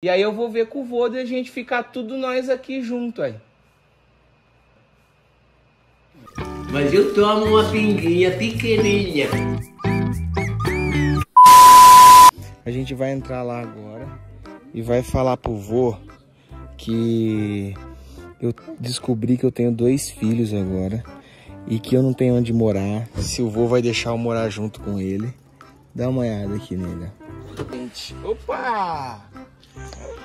E aí eu vou ver com o vô e a gente ficar tudo nós aqui junto aí. Mas eu tomo uma pinguinha pequenininha. A gente vai entrar lá agora e vai falar pro vô que eu descobri que eu tenho dois filhos agora e que eu não tenho onde morar. Se o vô vai deixar eu morar junto com ele. Dá uma olhada aqui nele. Opa!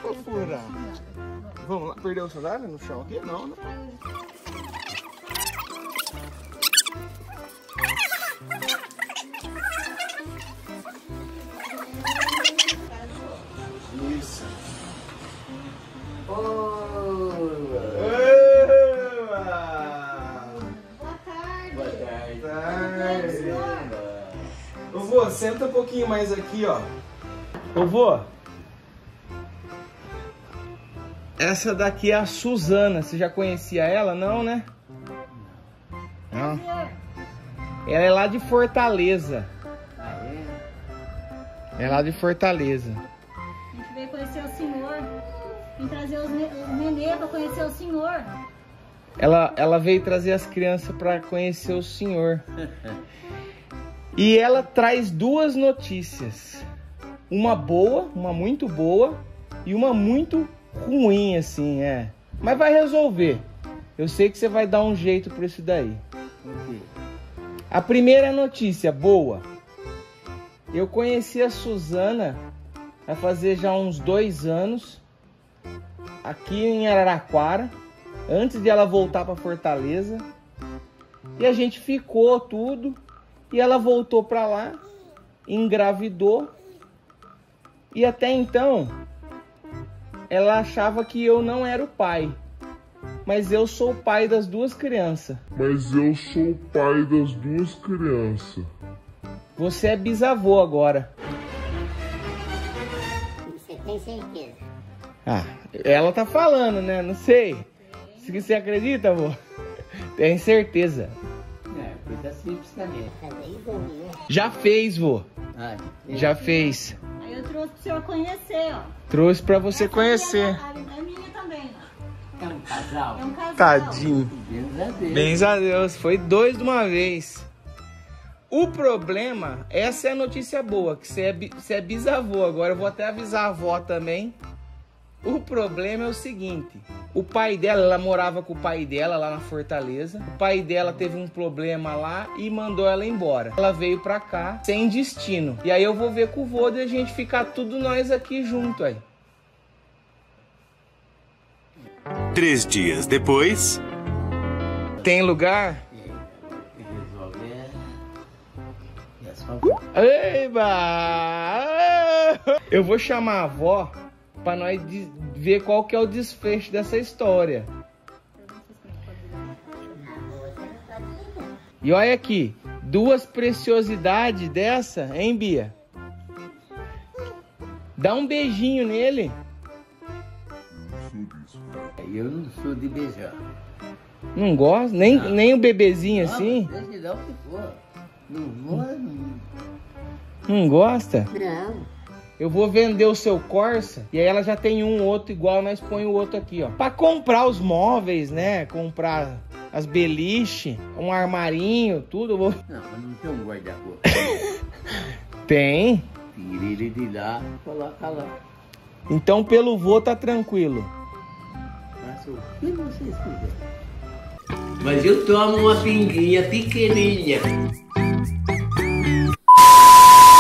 Fofura. Vamos lá, perdeu o sandália no chão aqui? Não, não. Isso. Boa tarde. Boa tarde. Ô vô, senta um pouquinho mais aqui, ó. Ô vô. Essa daqui é a Suzana. Você já conhecia ela? Não, né? Não. Ela é lá de Fortaleza. Ah, é? É lá de Fortaleza. A gente veio conhecer o senhor. Vim trazer os, ne os nenê pra conhecer o senhor. Ela, ela veio trazer as crianças para conhecer o senhor. E ela traz duas notícias. Uma boa, uma muito boa, e uma muito ruim, assim, é. Mas vai resolver. Eu sei que você vai dar um jeito pra isso daí. A primeira notícia boa. Eu conheci a Suzana vai fazer já uns dois anos aqui em Araraquara, antes de ela voltar para Fortaleza. E a gente ficou tudo e ela voltou para lá, engravidou. E até então ela achava que eu não era o pai. Mas eu sou o pai das duas crianças. Mas eu sou o pai das duas crianças. Você é bisavô agora. Você tem certeza? Ah, ela tá falando, né? Não sei. Se você acredita, avô? Tenho certeza. É, coisa simples também. Já fez, vô. Ah, Já fez. Eu trouxe pro senhor conhecer, ó. Trouxe pra você Essa conhecer. aqui É, é minha também, ó. É um casal? É um casal. Tadinho. Deus a Deus. Bens a Deus. Foi dois de uma vez. O problema, essa é a notícia boa, que você é, você é bisavô. Agora eu vou até avisar a avó também. O problema é o seguinte: o pai dela, ela morava com o pai dela lá na Fortaleza. O pai dela teve um problema lá e mandou ela embora. Ela veio pra cá sem destino. E aí eu vou ver com o vô e a gente ficar tudo nós aqui junto aí. Três dias depois. Tem lugar? Eba! Eu vou chamar a avó pra nós ver qual que é o desfecho dessa história. E olha aqui, duas preciosidades dessa, hein, Bia? Dá um beijinho nele. Eu não sou de beijar. Não gosta? Nem, Não. nem um bebezinho Não, assim? O. Não vou... não- Não gosta? Não. Eu vou vender o seu Corsa e aí ela já tem um outro igual, nós põe o outro aqui, ó. Pra comprar os móveis, né? Comprar as beliche, um armarinho, tudo. eu Vou... Não, mas não tem um guarda-roupa. Tem. Tira ele de lá, coloca lá. Então pelo vô tá tranquilo. Faça o que vocês quiserem. Mas eu tomo uma pinguinha pequenininha.